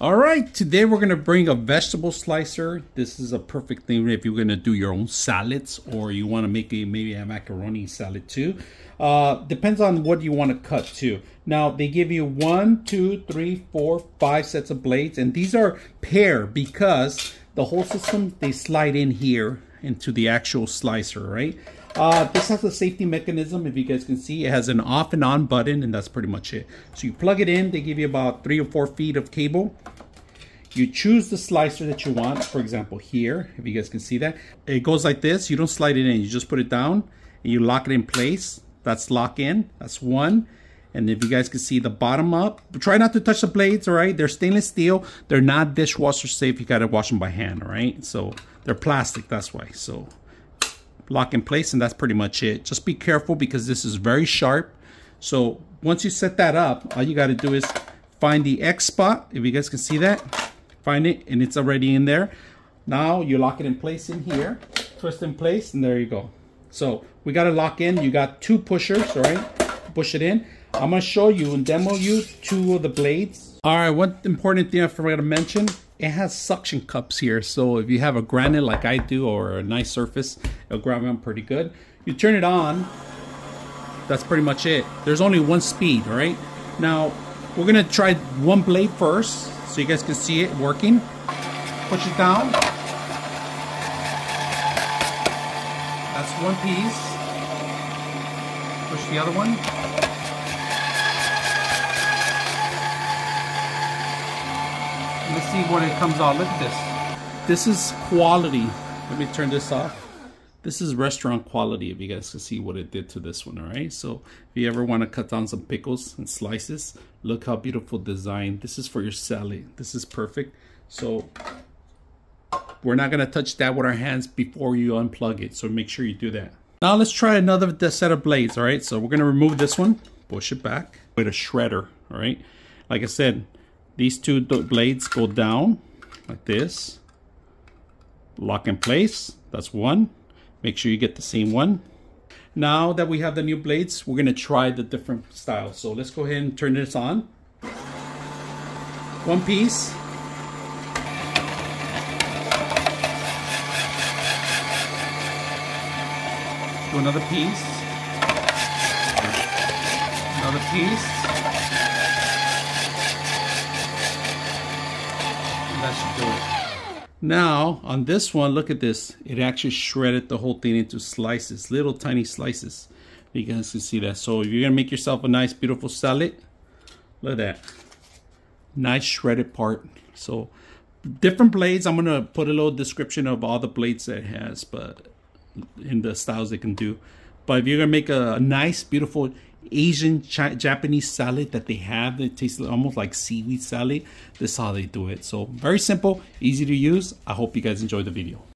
All right, today we're gonna bring a vegetable slicer. This is a perfect thing if you're gonna do your own salads or you wanna make a maybe a macaroni salad too. Uh, depends on what you wanna cut too. Now they give you one, two, three, four, five sets of blades and these are pair because the whole system, they slide in here into the actual slicer, right? Uh, this has a safety mechanism, if you guys can see. It has an off and on button, and that's pretty much it. So you plug it in, they give you about three or four feet of cable. You choose the slicer that you want, for example, here, if you guys can see that. It goes like this, you don't slide it in, you just put it down, and you lock it in place. That's lock in, that's one. And if you guys can see the bottom up, try not to touch the blades, all right? They're stainless steel. They're not dishwasher safe. You gotta wash them by hand, all right? So they're plastic, that's why. So lock in place and that's pretty much it. Just be careful because this is very sharp. So once you set that up, all you got to do is find the X spot. If you guys can see that, find it and it's already in there. Now you lock it in place in here, twist in place and there you go. So we got to lock in. You got two pushers, all right? Push it in. I'm going to show you and demo you two of the blades. All right, one important thing I forgot to mention it has suction cups here. So if you have a granite like I do or a nice surface it'll grab them pretty good. You turn it on that's pretty much it. There's only one speed all right? Now we're gonna try one blade first so you guys can see it working. Push it down. That's one piece. Push the other one Let's see what it comes out. Look at this. This is quality. Let me turn this off. This is restaurant quality if you guys can see what it did to this one, all right? So if you ever want to cut down some pickles and slices, look how beautiful design. This is for your salad. This is perfect. So we're not going to touch that with our hands before you unplug it. So make sure you do that. Now let's try another set of blades, all right? So we're going to remove this one, push it back with a shredder, all right? Like I said, these two blades go down like this. Lock in place. That's one. Make sure you get the same one. Now that we have the new blades, we're going to try the different styles. So let's go ahead and turn this on. One piece. Do another piece. Another piece. That should do it. Now, on this one, look at this. It actually shredded the whole thing into slices, little tiny slices. You guys can see that. So if you're gonna make yourself a nice, beautiful salad, look at that. Nice shredded part. So different blades. I'm gonna put a little description of all the blades that it has, but in the styles they can do. But if you're gonna make a nice, beautiful Asian Japanese salad that they have. that tastes almost like seaweed salad. This is how they do it. So very simple, easy to use. I hope you guys enjoy the video.